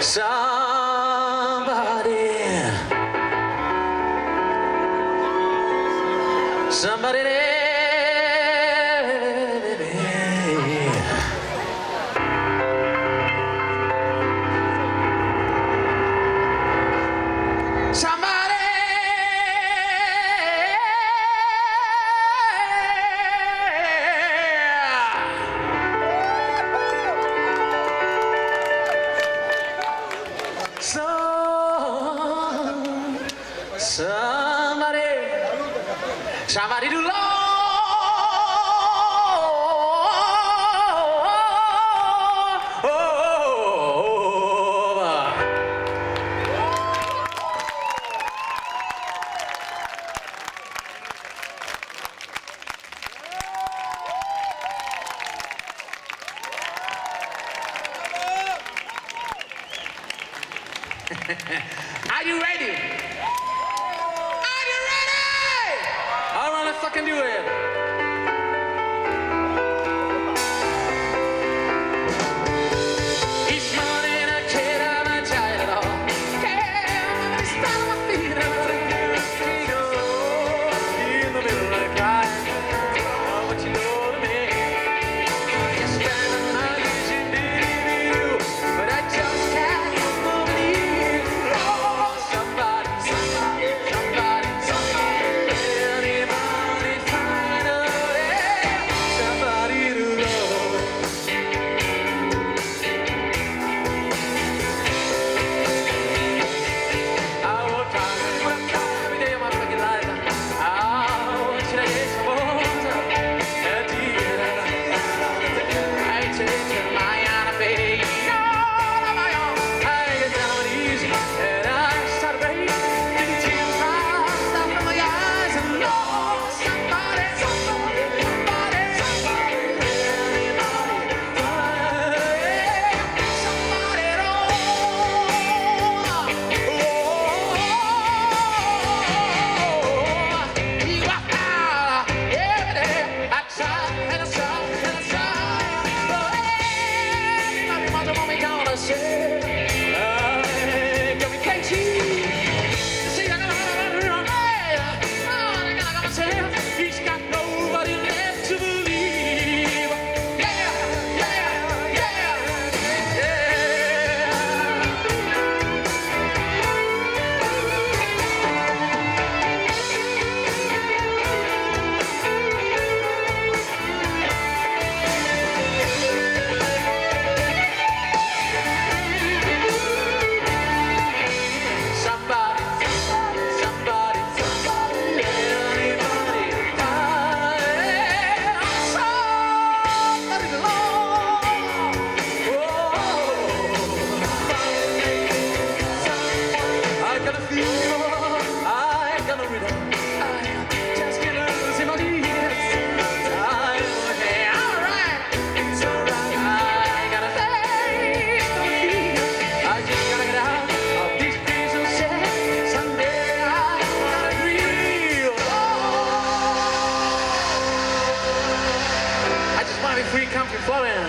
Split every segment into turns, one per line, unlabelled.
Somebody. Somebody Somebody do love. Are you ready? can do it.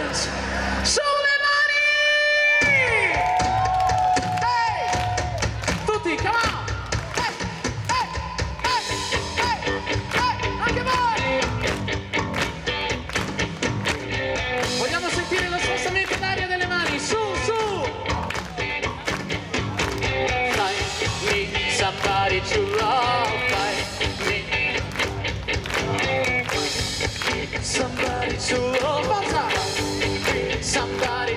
hands. Su le mani! Hey! Tutti, come on! Anche voi! Vogliamo sentire lo spostamento d'aria delle mani. Su, su! Find me somebody to love. Somebody to love. Somebody